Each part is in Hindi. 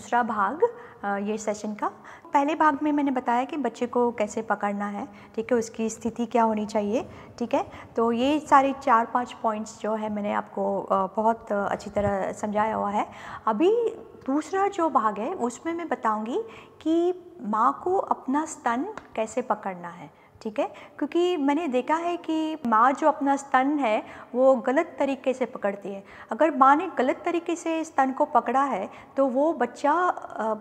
दूसरा भाग ये सेशन का। पहले भाग में मैंने बताया कि बच्चे को कैसे पकड़ना है, ठीक है, उसकी स्थिति क्या होनी चाहिए, ठीक है। तो ये सारे चार पाँच पॉइंट्स जो है मैंने आपको बहुत अच्छी तरह समझाया हुआ है। अभी दूसरा जो भाग है, उसमें मैं बताऊँगी कि माँ को अपना स्तन कैसे पकड़ना है। ठीक है? क्योंकि मैंने देखा है कि माँ जो अपना स्तन है, वो गलत तरीके से पकड़ती है। अगर माँ ने गलत तरीके से स्तन को पकड़ा है तो वो बच्चा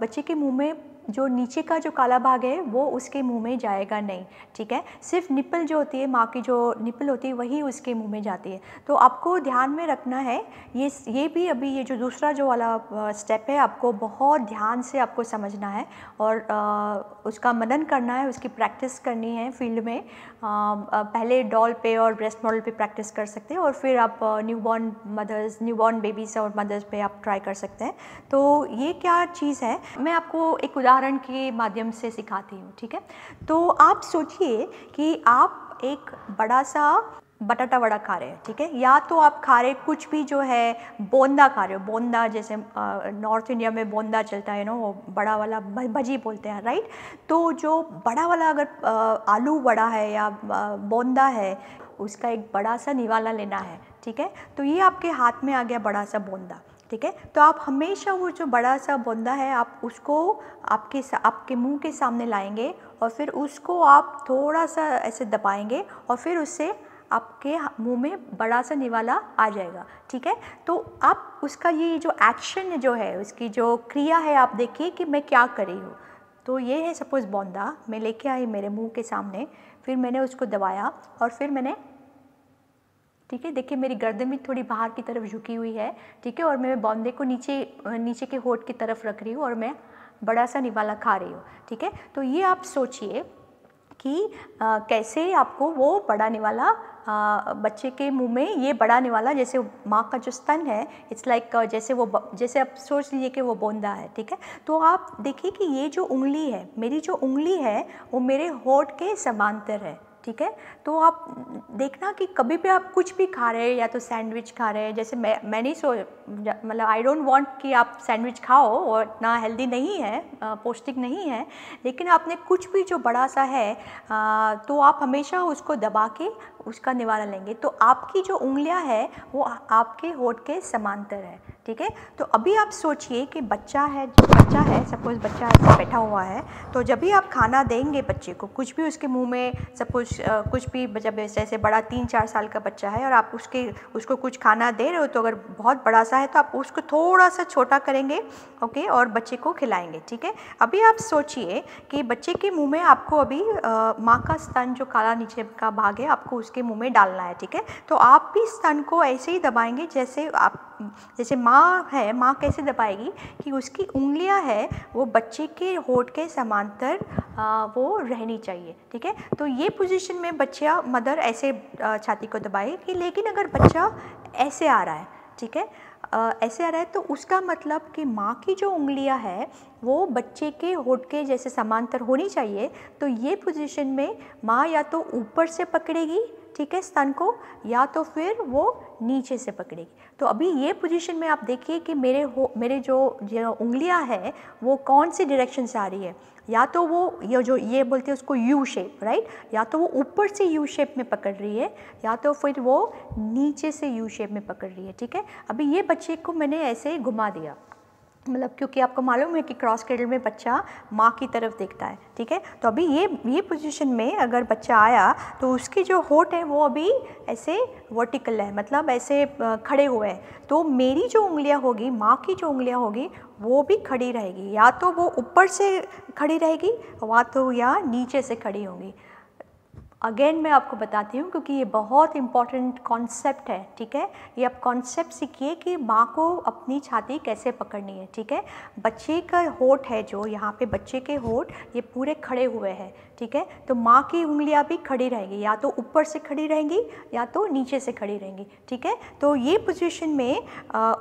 बच्चे के मुँह में जो नीचे का जो काला भाग है वो उसके मुँह में जाएगा नहीं ठीक है? सिर्फ़ निपल जो होती है माँ की जो निपल होती है वही उसके मुँह में जाती है। तो आपको ध्यान में रखना है ये ये भी अभी ये जो दूसरा जो वाला स्टेप है आपको बहुत ध्यान से आपको समझना है और आ, उसका मनन करना है उसकी प्रैक्टिस करनी है फ़ील्ड में। आ, पहले डॉल पे और ब्रेस्ट मॉडल पे प्रैक्टिस कर सकते हैं और फिर आप न्यूबॉर्न मदर्स न्यूबॉर्न बेबीज और मदर्स पे आप ट्राई कर सकते हैं। तो ये क्या चीज़ है? मैं आपको एक उदाहरण उदाहरण के माध्यम से सिखाती हूँ, ठीक है? तो आप सोचिए कि आप एक बड़ा सा बटाटा वड़ा खा रहे हैं, ठीक है? या तो आप खा रहे कुछ भी जो है, बोंदा खा रहे हो, बोंदा जैसे नॉर्थ इंडिया में बोंदा चलता है ना वो बड़ा वाला भजी बोलते हैं राइट तो जो बड़ा वाला अगर आलू बड़ा है या बोंदा है, उसका एक बड़ा सा निवाला लेना है, ठीक है? तो ये आपके हाथ में आ गया बड़ा सा बोंदा। ठीक है? तो आप हमेशा वो जो बड़ा सा बोंदा है, आप उसको आपके आपके मुँह के सामने लाएँगे और फिर उसको आप थोड़ा सा ऐसे दबाएँगे और फिर उससे आपके मुँह में बड़ा सा निवाला आ जाएगा, ठीक है? तो आप उसका ये जो एक्शन जो है, उसकी जो क्रिया है, आप देखिए कि मैं क्या कर रही हूँ। तो ये है सपोज़ बोंदा, मैं लेके आई मेरे मुँह के सामने, फिर मैंने उसको दबाया और फिर मैंने ठीक है? देखिए मेरी गर्दन भी थोड़ी बाहर की तरफ़ झुकी हुई है ठीक है? और मैं बौंदे को नीचे नीचे के होठ की तरफ़ रख रही हूँ और मैं बड़ा सा निवाला खा रही हूँ ठीक है? तो ये आप सोचिए कि आ, कैसे आपको वो बड़ा निवाला आ, बच्चे के मुँह में ये बड़ा वाला जैसे माँ का जो स्तन है इट्स लाइक like, जैसे वो जैसे आप सोच लीजिए कि वो बोंदा है ठीक है? तो आप देखिए कि ये जो उंगली है मेरी जो उंगली है वो मेरे होठ के समांतर है ठीक है? तो आप देखना कि कभी भी आप कुछ भी खा रहे हैं या तो सैंडविच खा रहे हैं, जैसे मैं मैं नहीं सो मतलब आई डोंट वांट कि आप सैंडविच खाओ और इतना हेल्दी नहीं है पौष्टिक नहीं है, लेकिन आपने कुछ भी जो बड़ा सा है तो आप हमेशा उसको दबा के उसका निवारण लेंगे। तो आपकी जो उंगलियाँ है, वो आपके होठ के समांतर है, ठीक है? तो अभी आप सोचिए कि बच्चा है बच्चा है सपोज़ बच्चा ऐसे बैठा हुआ है तो जब भी आप खाना देंगे बच्चे को, कुछ भी उसके मुँह में सपोज़ कुछ भी जब जैसे बड़ा तीन चार साल का बच्चा है और आप उसके, उसको कुछ खाना दे रहे हो तो अगर बहुत बड़ा सा है तो आप उसको थोड़ा सा छोटा करेंगे, ओके? और बच्चे को खिलाएँगे, ठीक है? अभी आप सोचिए कि बच्चे के मुँह में आपको अभी माँ का स्तन जो काला नीचे का भाग है, आपको उसके मुँह में डालना है, ठीक है? तो आप भी स्तन को ऐसे ही दबाएँगे जैसे आप, जैसे माँ है, माँ कैसे दबाएगी कि उसकी उंगलियाँ है, वो बच्चे के होठ के समांतर वो रहनी चाहिए, ठीक है? तो ये पोजीशन में बच्चा मदर ऐसे छाती को दबाए कि लेकिन अगर बच्चा ऐसे आ रहा है, ठीक है? ऐसे आ रहा है तो उसका मतलब कि माँ की जो उंगलियाँ है, वो बच्चे के होठ के जैसे समांतर होनी चाहिए तो ये पोजीशन में माँ या तो ऊपर से पकड़ेगी ठीक है, स्तन को, या तो फिर वो नीचे से पकड़ेगी। तो अभी ये पोजीशन में आप देखिए कि मेरे हो, मेरे जो जो उंगलियाँ हैं, वो कौन सी डायरेक्शन से आ रही है? या तो वो, ये जो, ये बोलते हैं उसको यू शेप राइट या तो वो ऊपर से यू शेप में पकड़ रही है, या तो फिर वो नीचे से यू शेप में पकड़ रही है, ठीक है? अभी ये बच्चे को मैंने ऐसे घुमा दिया। मतलब क्योंकि आपको मालूम है कि क्रॉस क्रेडल में बच्चा माँ की तरफ़ देखता है, ठीक है? तो अभी ये ये पोजीशन में अगर बच्चा आया तो उसकी जो होठ है वो अभी ऐसे वर्टिकल है मतलब ऐसे खड़े हुए हैं। तो मेरी जो उंगलियाँ होगी, माँ की जो उंगलियाँ होगी, वो भी खड़ी रहेगी। या तो वो ऊपर से खड़ी रहेगी या तो या नीचे से खड़ी होंगी। अगेन मैं आपको बताती हूँ क्योंकि ये बहुत इंपॉर्टेंट कॉन्सेप्ट है, ठीक है? ये आप कॉन्सेप्ट सीखिए कि माँ को अपनी छाती कैसे पकड़नी है, ठीक है? बच्चे का होठ है जो, यहाँ पे बच्चे के होठ, ये पूरे खड़े हुए हैं, ठीक है? तो माँ की उंगलियाँ भी खड़ी रहेंगी, या तो ऊपर से खड़ी रहेंगी, या तो नीचे से खड़ी रहेंगी, ठीक है? तो ये पोजीशन में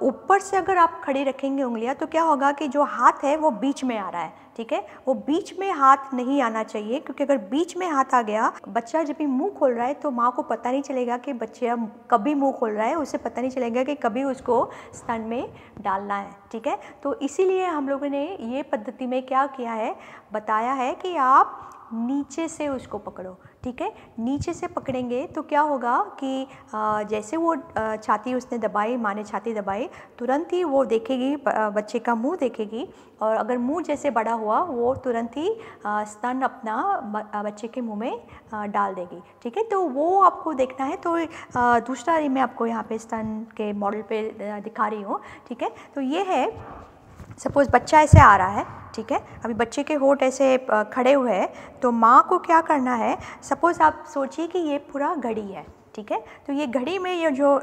ऊपर से अगर आप खड़ी रखेंगे उंगलियाँ तो क्या होगा कि जो हाथ है वो बीच में आ रहा है ठीक है? वो बीच में हाथ नहीं आना चाहिए, क्योंकि अगर बीच में हाथ आ गया, बच्चा जब भी मुँह खोल रहा है तो माँ को पता नहीं चलेगा कि बच्चा कभी मुँह खोल रहा है, उसे पता नहीं चलेगा कि कभी उसको स्तन में डालना है, ठीक है? तो इसीलिए हम लोगों ने ये पद्धति में क्या किया है? बताया है कि आप नीचे से उसको पकड़ो, ठीक है? नीचे से पकड़ेंगे तो क्या होगा कि जैसे वो छाती उसने दबाई, माँ ने छाती दबाई, तुरंत ही वो देखेगी बच्चे का मुँह देखेगी और अगर मुँह जैसे बड़ा हुआ, वो तुरंत ही स्तन अपना बच्चे के मुँह में डाल देगी, ठीक है? तो वो आपको देखना है तो दूसरा मैं आपको यहाँ पे स्तन के मॉडल पे दिखा रही हूँ, ठीक है? तो ये है सपोज़ बच्चा ऐसे आ रहा है, ठीक है? अभी बच्चे के होठ ऐसे खड़े हुए हैं तो माँ को क्या करना है, सपोज़ आप सोचिए कि ये पूरा घड़ी है, ठीक है? तो ये घड़ी में ये जो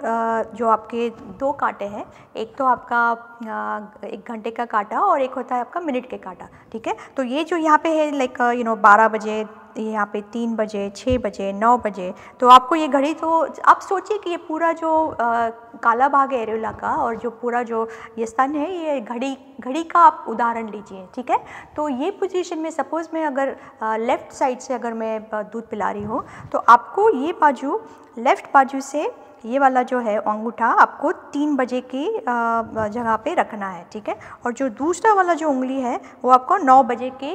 जो आपके दो कांटे हैं, एक तो आपका एक घंटे का कांटा और एक होता है आपका मिनट के कांटा, ठीक है? तो ये जो यहाँ पे है लाइक यू नो बारह बजे यहाँ पे तीन बजे छः बजे नौ बजे। तो आपको ये घड़ी तो आप सोचिए कि ये पूरा जो आ, काला बाग है एरेला का और जो पूरा जो ये स्तन है ये घड़ी घड़ी का आप उदाहरण लीजिए ठीक है? तो ये पोजीशन में सपोज़ मैं अगर आ, लेफ़्ट साइड से अगर मैं दूध पिला रही हूँ तो आपको ये बाजू लेफ़्ट बाजू से ये वाला जो है अंगूठा आपको तीन बजे की जगह पे रखना है, ठीक है? और जो दूसरा वाला जो उंगली है, वो आपको नौ बजे के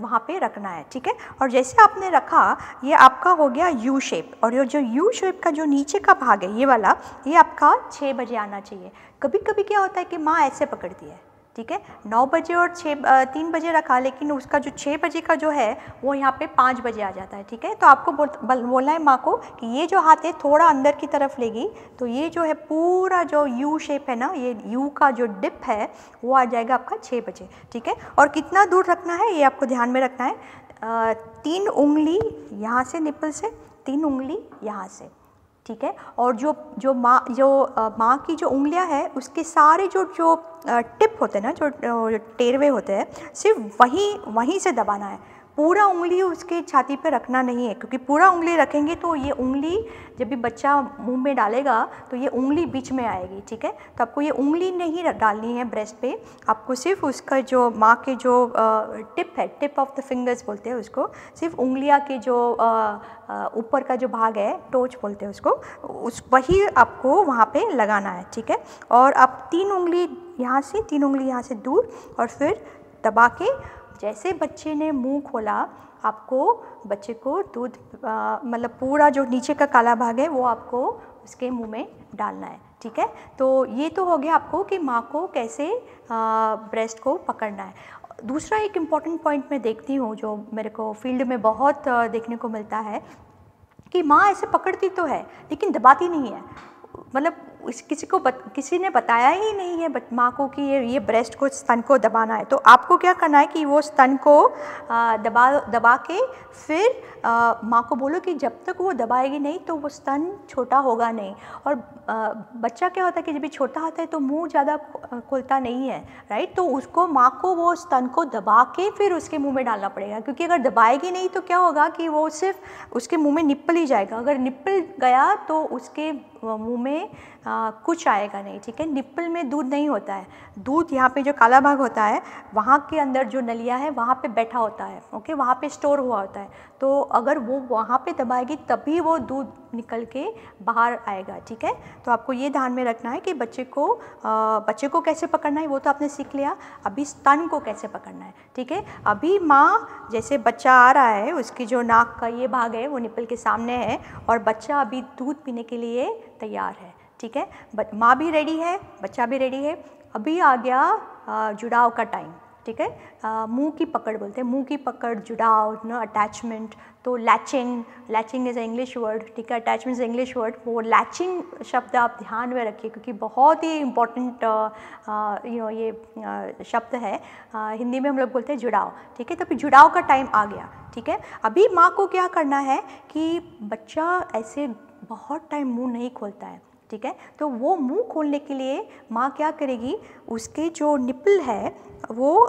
वहाँ पे रखना है, ठीक है? और जैसे आपने रखा, ये आपका हो गया यू शेप और ये जो यू शेप का जो नीचे का भाग है, ये वाला, ये आपका छः बजे आना चाहिए। कभी कभी क्या होता है कि माँ ऐसे पकड़ती है। ठीक है? नौ बजे और छः तीन बजे रखा, लेकिन उसका जो छः बजे का जो है, वो यहाँ पे पाँच बजे आ जाता है, ठीक है? तो आपको बोल बोलना है माँ को कि ये जो हाथ है, थोड़ा अंदर की तरफ़ लेगी तो ये जो है पूरा जो यू शेप है ना, ये यू का जो डिप है, वो आ जाएगा आपका छः बजे, ठीक है? और कितना दूर रखना है, ये आपको ध्यान में रखना है तीन उंगली यहाँ से निपल से, तीन उंगली यहाँ से ठीक है? और जो जो माँ जो माँ की जो उंगलियाँ है उसके सारे जो जो टिप होते हैं ना जो, जो टेरवे होते हैं सिर्फ़ वहीं वहीं से दबाना है। पूरा उंगली उसके छाती पर रखना नहीं है, क्योंकि पूरा उंगली रखेंगे तो ये उंगली जब भी बच्चा मुँह में डालेगा तो ये उंगली बीच में आएगी, ठीक है? तो आपको ये उंगली नहीं डालनी है ब्रेस्ट पे, आपको सिर्फ़ उसका जो माँ के जो टिप है टिप ऑफ़ द फिंगर्स बोलते हैं उसको, सिर्फ़ उंगलियाँ के जो ऊपर का जो भाग है टोच बोलते हैं उसको, उस, वही आपको वहाँ पे लगाना है, ठीक है? और आप तीन उंगली यहाँ से, तीन उंगली यहाँ से दूर, और फिर दबा के जैसे बच्चे ने मुँह खोला, आपको बच्चे को दूध मतलब पूरा जो नीचे का काला भाग है, वो आपको उसके मुँह में डालना है, ठीक है? तो ये तो हो गया आपको कि माँ को कैसे ब्रेस्ट को पकड़ना है। दूसरा एक इंपॉर्टेंट पॉइंट मैं देखती हूँ, जो मेरे को फ़ील्ड में बहुत देखने को मिलता है कि माँ ऐसे पकड़ती तो है, लेकिन दबाती नहीं है। मतलब किसी को बत, किसी ने बताया ही नहीं है बट माँ को कि ये ये ब्रेस्ट को स्तन को दबाना है। तो आपको क्या करना है कि वो स्तन को आ, दबा दबा के फिर माँ को बोलो कि जब तक वो दबाएगी नहीं तो वो स्तन छोटा होगा नहीं। और आ, बच्चा क्या होता है कि जब भी छोटा होता है तो मुँह ज़्यादा खुलता नहीं है राइट तो उसको माँ को वो स्तन को दबा के फिर उसके मुँह में डालना पड़ेगा। क्योंकि अगर दबाएगी नहीं तो क्या होगा कि वो सिर्फ़ उसके मुँह में निप्पल ही जाएगा। अगर निप्पल गया तो उसके मुँह में आ, कुछ आएगा नहीं ठीक है? निप्पल में दूध नहीं होता है। दूध यहाँ पे जो काला भाग होता है वहाँ के अंदर जो नलिया है वहाँ पे बैठा होता है ओके? वहाँ पे स्टोर हुआ होता है। तो अगर वो वहाँ पे दबाएगी तभी वो दूध निकल के बाहर आएगा ठीक है? तो आपको ये ध्यान में रखना है कि बच्चे को आ, बच्चे को कैसे पकड़ना है वो तो आपने सीख लिया। अभी स्तन को कैसे पकड़ना है ठीक है? अभी माँ जैसे बच्चा आ रहा है उसकी जो नाक का ये भाग है वो निपल के सामने है और बच्चा अभी दूध पीने के लिए तैयार है ठीक है? माँ भी रेडी है बच्चा भी रेडी है। अभी आ गया जुड़ाव का टाइम ठीक है? मुँह की पकड़ बोलते हैं। मुँह की पकड़ जुड़ाव नो अटैचमेंट तो latching latching is English word ठीक है? अटैचमेंट इज़ इंग्लिश वर्ड वो लैचिंग शब्द आप ध्यान में रखिए क्योंकि बहुत ही इम्पोर्टेंट यू नो ये आ, शब्द है। आ, हिंदी में हम लोग बोलते हैं जुड़ाव ठीक है? तो फिर जुड़ाव का टाइम आ गया ठीक है? अभी माँ को क्या करना है कि बच्चा ऐसे बहुत टाइम मुँह नहीं खोलता है। ठीक है? तो वो मुँह खोलने के लिए माँ क्या करेगी? उसके जो निपल है, वो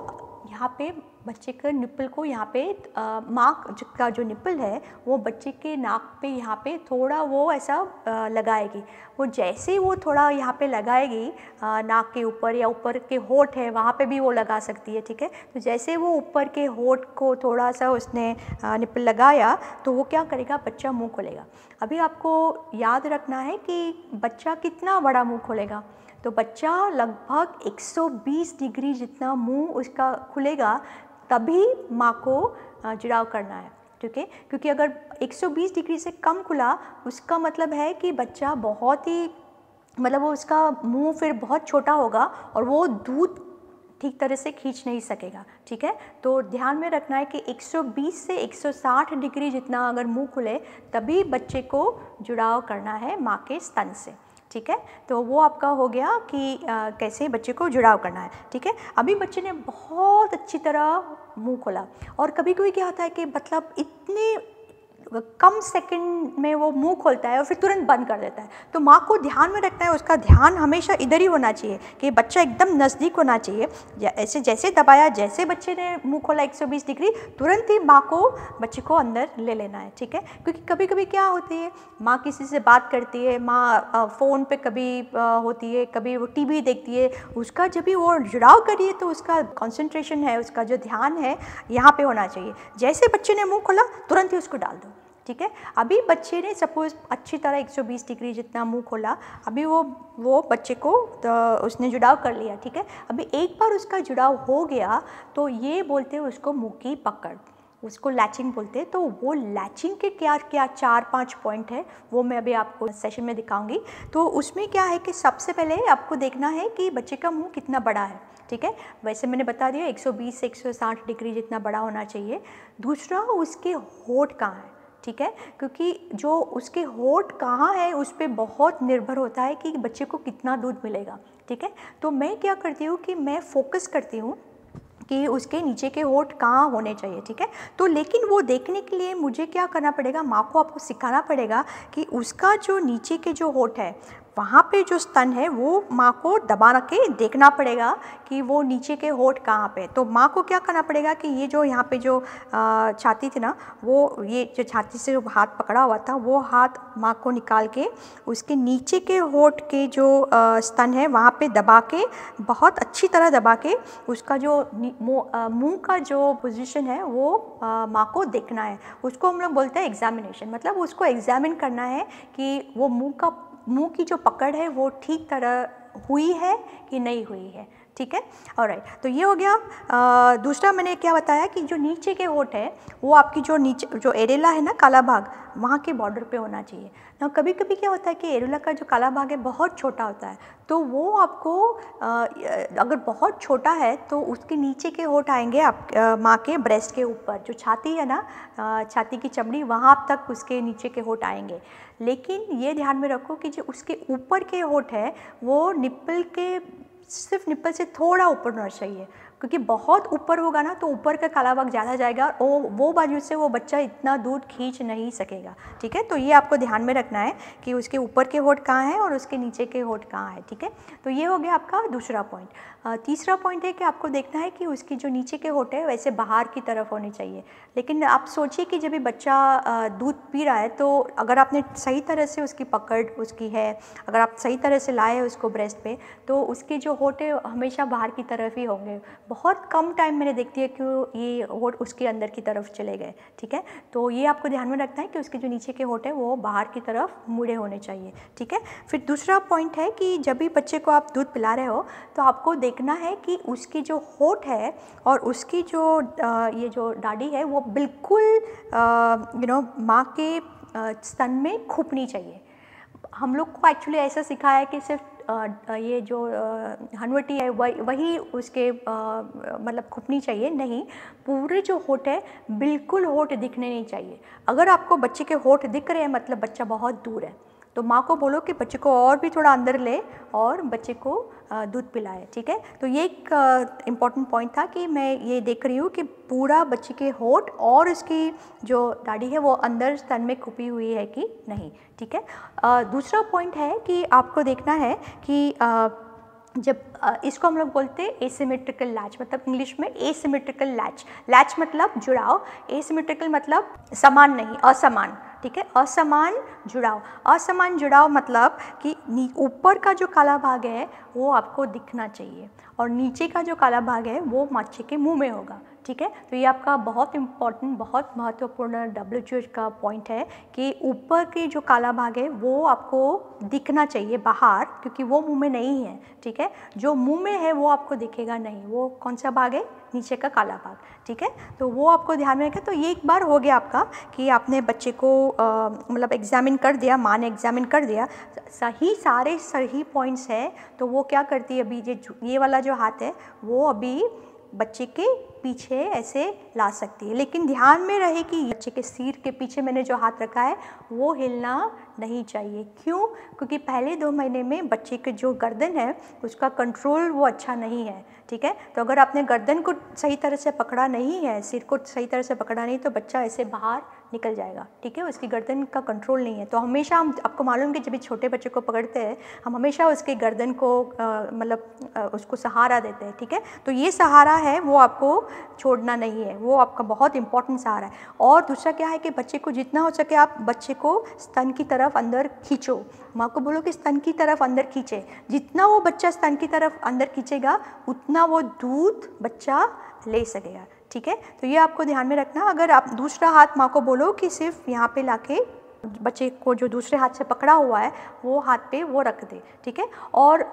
यहाँ पे बच्चे के निप्पल को यहाँ पे माँ का जो निप्पल है, वो बच्चे के नाक पे यहाँ पे थोड़ा वो ऐसा लगाएगी। वो जैसे ही वो थोड़ा यहाँ पे लगाएगी नाक के ऊपर या ऊपर के होठ है, वहाँ पे भी वो लगा सकती है, ठीक है? तो जैसे वो ऊपर के होठ को थोड़ा सा उसने निप्पल लगाया तो वो क्या करेगा? बच्चा मुँह खोलेगा। अभी आपको याद रखना है कि बच्चा कितना बड़ा मुँह खोलेगा? तो बच्चा लगभग 120 डिग्री जितना मुँह उसका खुलेगा, तभी माँ को जुड़ाव करना है, ठीक है? क्योंकि अगर 120 डिग्री से कम खुला, उसका मतलब है कि बच्चा बहुत ही मतलब वो उसका मुँह फिर बहुत छोटा होगा और वो दूध ठीक तरह से खींच नहीं सकेगा, ठीक है? तो ध्यान में रखना है कि 120 से 160 डिग्री जितना अगर मुँह खुले, तभी बच्चे को जुड़ाव करना है माँ के स्तन से। ठीक है? तो वो आपका हो गया कि आ, कैसे बच्चे को जुड़ाव करना है ठीक है? अभी बच्चे ने बहुत अच्छी तरह मुँह खोला और कभी कभी क्या होता है कि मतलब इतने कम सेकंड में वो मुँह खोलता है और फिर तुरंत बंद कर देता है। तो माँ को ध्यान में रखना है, उसका ध्यान हमेशा इधर ही होना चाहिए, कि बच्चा एकदम नज़दीक होना चाहिए। ऐसे जैसे दबाया, जैसे बच्चे ने मुँह खोला 120 डिग्री, तुरंत ही माँ को, बच्चे को अंदर ले लेना है, ठीक है? क्योंकि कभी कभी क्या होती है, माँ किसी से बात करती है, माँ फ़ोन पर कभी होती है, कभी वो टीवी देखती है, उसका जब भी वो जुड़ाव करिए तो उसका कॉन्सेंट्रेशन है, उसका जो ध्यान है, यहाँ पर होना चाहिए। जैसे बच्चे ने मुँह खोला, तुरंत ही उसको डाल दो। ठीक है? अभी बच्चे ने सपोज़ अच्छी तरह 120 डिग्री जितना मुँह खोला, अभी वो वो बच्चे को तो उसने जुड़ाव कर लिया, ठीक है? अभी एक बार उसका जुड़ाव हो गया तो ये बोलते हैं उसको मुँह की पकड़। उसको लैचिंग बोलते हैं तो वो लैचिंग के क्या क्या चार, पाँच पॉइंट है, वो मैं अभी आपको सेशन में दिखाऊँगी। तो उसमें क्या है कि सबसे पहले आपको देखना है कि बच्चे का मुँह कितना बड़ा है, ठीक है? वैसे मैंने बता दिया 120 से 160 डिग्री जितना बड़ा होना चाहिए। दूसरा, उसके होठ कहाँ है? ठीक है? क्योंकि जो उसके होठ कहाँ है, उस पर बहुत निर्भर होता है कि बच्चे को कितना दूध मिलेगा, ठीक है? तो मैं क्या करती हूँ कि मैं फोकस करती हूँ कि उसके नीचे के होठ कहाँ होने चाहिए, ठीक है? तो लेकिन वो देखने के लिए मुझे क्या करना पड़ेगा, माँ को आपको सिखाना पड़ेगा कि उसका जो नीचे के जो होठ है वहाँ पे जो स्तन है, वो माँ को दबा के देखना पड़ेगा कि वो नीचे के होठ कहाँ पे तो माँ को क्या करना पड़ेगा कि ये जो यहाँ पे जो छाती थी ना, वो ये जो छाती से जो हाथ पकड़ा हुआ था, वो हाथ माँ को निकाल के उसके नीचे के होठ के जो स्तन है, वहाँ पे दबा के, बहुत अच्छी तरह दबा के उसका जो मुँह का जो पोजीशन है, वो माँ को देखना है। उसको हम लोग बोलते हैं एग्जामिनेशन मतलब उसको एग्जामिन करना है कि वो मुँह का मुँह की जो पकड़ है वो ठीक तरह हुई है कि नहीं हुई है? ठीक है? और राइट तो ये हो गया आ, दूसरा मैंने क्या बताया कि जो नीचे के होठ है वो आपकी जो नीचे जो एरेला है ना काला भाग वहाँ के बॉर्डर पे होना चाहिए। ना कभी कभी क्या होता है कि एरेला का जो काला भाग है बहुत छोटा होता है तो वो आपको आ, अगर बहुत छोटा है तो उसके नीचे के होठ आएँगे आप माँ के ब्रेस्ट के ऊपर। जो छाती है ना छाती की चमड़ी वहाँ आप तक उसके नीचे के होठ आएँगे। लेकिन ये ध्यान में रखो कि जो उसके ऊपर के होठ है वो निप्पल के सिर्फ़ निप्पल से थोड़ा ऊपर होना चाहिए। क्योंकि बहुत ऊपर होगा ना तो ऊपर का काला भाग ज़्यादा जाएगा और वो वो बाजू से वो बच्चा इतना दूध खींच नहीं सकेगा, ठीक है? तो ये आपको ध्यान में रखना है कि उसके ऊपर के होठ कहाँ हैं और उसके नीचे के होठ कहाँ है, ठीक है? तो ये हो गया आपका दूसरा पॉइंट तीसरा पॉइंट है कि आपको देखना है कि उसकी जो नीचे के होठ है, वैसे बाहर की तरफ़ होने चाहिए। लेकिन आप सोचिए कि जब भी बच्चा दूध पी रहा है तो अगर आपने सही तरह से उसकी पकड़ उसकी है, अगर आप सही तरह से लाए उसको ब्रेस्ट पे तो उसके जो होठ है, हमेशा बाहर की तरफ़ ही होंगे। बहुत कम टाइम मैंने देखती है कि ये होठ उसके अंदर की तरफ़ चले गए, ठीक है? तो ये आपको ध्यान में रखना है कि उसके जो नीचे के होठ है, वो बाहर की तरफ़ मुड़े होने चाहिए, ठीक है? फिर दूसरा पॉइंट है कि जब भी बच्चे को आप दूध पिला रहे हो तो आपको देखना है कि उसकी जो होठ है और उसकी जो ये जो डाडी है, वो बिल्कुल यू नो माँ के स्तन में खुपनी चाहिए। हम लोग को एक्चुअली ऐसा सिखाया है कि सिर्फ़ ये जो हनवटी है, वही उसके मतलब खुपनी चाहिए। नहीं, पूरे जो होठ है, बिल्कुल होठ दिखने नहीं चाहिए। अगर आपको बच्चे के होठ दिख रहे हैं मतलब बच्चा बहुत दूर है। तो माँ को बोलो कि बच्चे को और भी थोड़ा अंदर ले और बच्चे को दूध पिलाए ठीक है? तो ये एक इंपॉर्टेंट पॉइंट था कि मैं ये देख रही हूँ कि पूरा बच्चे के होठ और उसकी जो दाढ़ी है वो अंदर स्तन में खुपी हुई है कि नहीं ठीक है? दूसरा पॉइंट है कि आपको देखना है कि आ, जब इसको हम लोग बोलते हैं एसिमेट्रिकल लैच मतलब इंग्लिश में एसिमेट्रिकल लैच लैच मतलब जुड़ाव एसिमेट्रिकल मतलब समान नहीं असमान। ठीक है? असमान जुड़ाव। असमान जुड़ाव मतलब कि ऊपर का जो काला भाग है, वो आपको दिखना चाहिए और नीचे का जो काला भाग है, वो मच्छी के मुँह में होगा। ठीक है? तो ये आपका बहुत इंपॉर्टेंट बहुत महत्वपूर्ण डब्ल्यू का पॉइंट है कि ऊपर के जो काला भाग है, वो आपको दिखना चाहिए बाहर, क्योंकि वो मुँह में नहीं है, ठीक है? जो मुँह में है, वो आपको दिखेगा नहीं। वो कौन सा भाग है? नीचे का काला भाग, ठीक है? तो वो आपको ध्यान में रखें। तो ये एक बार हो गया आपका कि आपने बच्चे को मतलब एग्जामिन कर दिया माँ ने एग्जामिन कर दिया। सही, सारे सही पॉइंट्स हैं तो वो क्या करती है अभी? ये ये वाला जो हाथ है, वो अभी बच्चे के पीछे ऐसे ला सकती है। लेकिन ध्यान में रहे कि बच्चे के सिर के पीछे मैंने जो हाथ रखा है, वो हिलना नहीं चाहिए। क्यों? क्योंकि पहले दो महीने में बच्चे के जो गर्दन है, उसका कंट्रोल वो अच्छा नहीं है, ठीक है? तो अगर आपने गर्दन को सही तरह से पकड़ा नहीं है, सिर को सही तरह से पकड़ा नहीं तो बच्चा ऐसे बाहर निकल जाएगा, ठीक है? उसकी गर्दन का कंट्रोल नहीं है। तो हमेशा हम, आपको मालूम कि जब भी छोटे बच्चे को पकड़ते हैं, हम हमेशा उसके गर्दन को मतलब उसको सहारा देते हैं, ठीक है? तो ये सहारा है, वो आपको छोड़ना नहीं है। वो आपका बहुत इंपॉर्टेंट सहारा है। और दूसरा क्या है कि बच्चे को जितना हो सके आप बच्चे को स्तन की तरफ़ अंदर खींचो। माँ को बोलो कि स्तन की तरफ़ अंदर खींचे। जितना वो बच्चा स्तन की तरफ़ अंदर खींचेगा, उतना वो दूध बच्चा ले सकेगा। ठीक है? तो ये आपको ध्यान में रखना। अगर आप दूसरा हाथ माँ को बोलो कि सिर्फ़ यहाँ पे लाके बच्चे को जो दूसरे हाथ से पकड़ा हुआ है, वो हाथ पे वो रख दे, ठीक है? और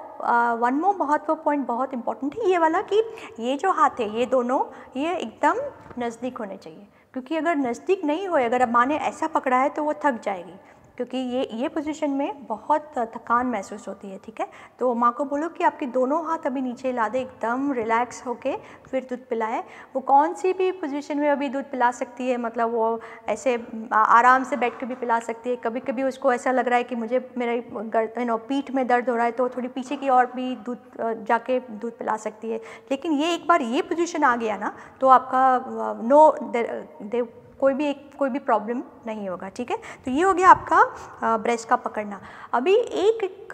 वन मोर महत्व पॉइंट बहुत इंपॉर्टेंट है ये वाला कि ये जो हाथ है, ये दोनों, ये एकदम नज़दीक होने चाहिए। क्योंकि अगर नज़दीक नहीं हो अगर अब माँ ने ऐसा पकड़ा है तो वो थक जाएगी। क्योंकि ये ये पोजीशन में बहुत थकान महसूस होती है, ठीक है? तो माँ को बोलो कि आपके दोनों हाथ अभी नीचे ला दे, एकदम रिलैक्स होके फिर दूध पिलाए। वो कौन सी भी पोजीशन में अभी दूध पिला सकती है? मतलब वो ऐसे आराम से बैठ के भी पिला सकती है। कभी कभी उसको ऐसा लग रहा है कि मुझे, मेरे यू नो पीठ में दर्द हो रहा है तो थोड़ी पीछे की और भी दूध जाके दूध पिला सकती है। लेकिन ये एक बार ये पोजिशन आ गया ना तो आपका नो दे कोई भी एक कोई भी प्रॉब्लम नहीं होगा ठीक है? तो ये हो गया आपका ब्रेस्ट का पकड़ना। अभी एक, एक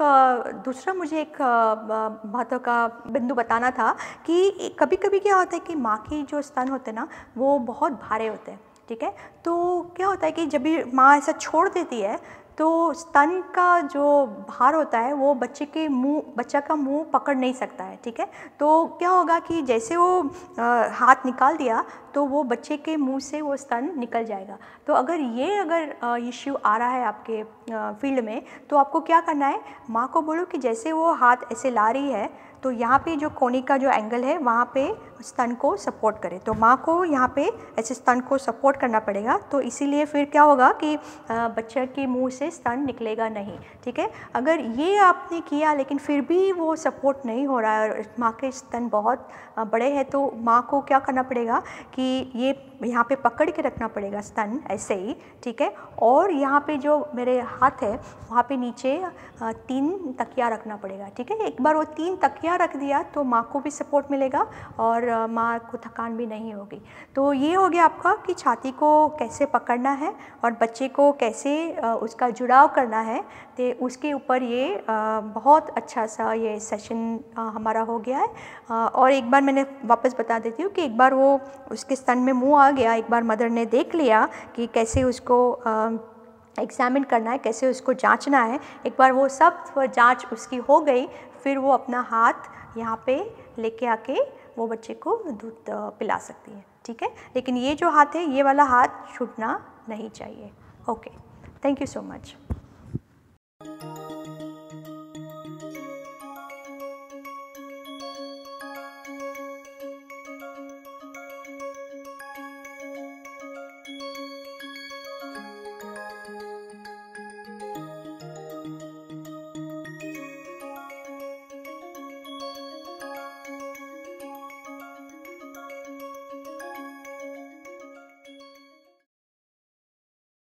दूसरा मुझे एक महत्व का बिंदु बताना था कि कभी कभी क्या होता है कि माँ के जो स्तन होते हैं ना वो बहुत भारे होते हैं ठीक है? तो क्या होता है कि जब भी माँ ऐसा छोड़ देती है तो स्तन का जो भार होता है वो बच्चे के मुँह बच्चा का मुँह पकड़ नहीं सकता है ठीक है? तो क्या होगा कि जैसे वो आ, हाथ निकाल दिया तो वो बच्चे के मुँह से वो स्तन निकल जाएगा। तो अगर ये अगर इश्यू आ रहा है आपके आ, फ़ील्ड में तो आपको क्या करना है? माँ को बोलो कि जैसे वो हाथ ऐसे ला रही है तो यहाँ पे जो कोने का जो एंगल है वहाँ पे स्तन को सपोर्ट करे। तो माँ को यहाँ पे ऐसे स्तन को सपोर्ट करना पड़ेगा। तो इसीलिए फिर क्या होगा कि बच्चे के मुँह से स्तन निकलेगा नहीं, ठीक है? अगर ये आपने किया लेकिन फिर भी वो सपोर्ट नहीं हो रहा है और माँ के स्तन बहुत बड़े हैं तो माँ को क्या करना पड़ेगा कि ये यहाँ पे पकड़ के रखना पड़ेगा स्तन ऐसे ही, ठीक है? और यहाँ पे जो मेरे हाथ है, वहाँ पे नीचे तीन तकिया रखना पड़ेगा, ठीक है? एक बार वो तीन तकिया रख दिया तो माँ को भी सपोर्ट मिलेगा माँ को थकान भी नहीं होगी। तो ये हो गया आपका कि छाती को कैसे पकड़ना है और बच्चे को कैसे उसका जुड़ाव करना है। तो उसके ऊपर ये बहुत अच्छा सा ये सेशन हमारा हो गया है। और एक बार मैंने वापस बता देती हूँ कि एक बार वो उसके स्तन में मुँह आ गया, एक बार मदर ने देख लिया कि कैसे उसको एग्ज़ामिन करना है, कैसे उसको जांचना है। एक बार वो सब जाँच उसकी हो गई, फिर वो अपना हाथ यहाँ पे लेके आके वो बच्चे को दूध पिला सकती है, ठीक है? लेकिन ये जो हाथ है, ये वाला हाथ छूटना नहीं चाहिए। Okay, thank you so much.